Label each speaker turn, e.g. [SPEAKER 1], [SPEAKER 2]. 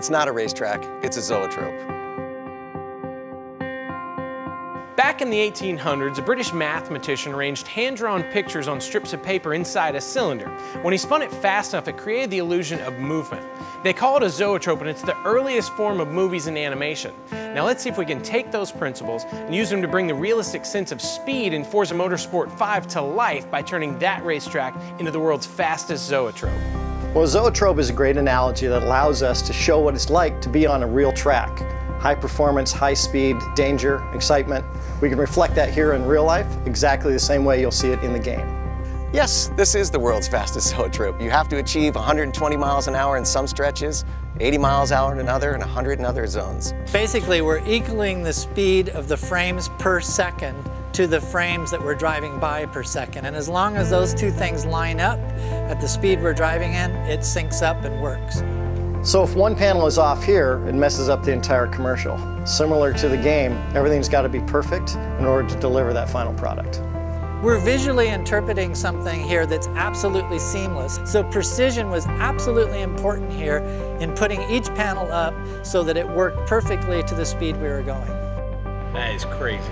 [SPEAKER 1] It's not a racetrack, it's a zoetrope.
[SPEAKER 2] Back in the 1800s, a British mathematician arranged hand-drawn pictures on strips of paper inside a cylinder. When he spun it fast enough, it created the illusion of movement. They call it a zoetrope, and it's the earliest form of movies and animation. Now let's see if we can take those principles and use them to bring the realistic sense of speed in Forza Motorsport 5 to life by turning that racetrack into the world's fastest zoetrope.
[SPEAKER 3] Well, zoetrope is a great analogy that allows us to show what it's like to be on a real track high performance, high speed, danger, excitement. We can reflect that here in real life exactly the same way you'll see it in the game.
[SPEAKER 1] Yes, this is the world's fastest zoetrope. You have to achieve 120 miles an hour in some stretches, 80 miles an hour in another, and 100 in other zones.
[SPEAKER 4] Basically, we're equaling the speed of the frames per second to the frames that we're driving by per second. And as long as those two things line up at the speed we're driving in, it syncs up and works.
[SPEAKER 3] So if one panel is off here, it messes up the entire commercial. Similar to the game, everything's got to be perfect in order to deliver that final product.
[SPEAKER 4] We're visually interpreting something here that's absolutely seamless. So precision was absolutely important here in putting each panel up so that it worked perfectly to the speed we were going.
[SPEAKER 2] That is crazy.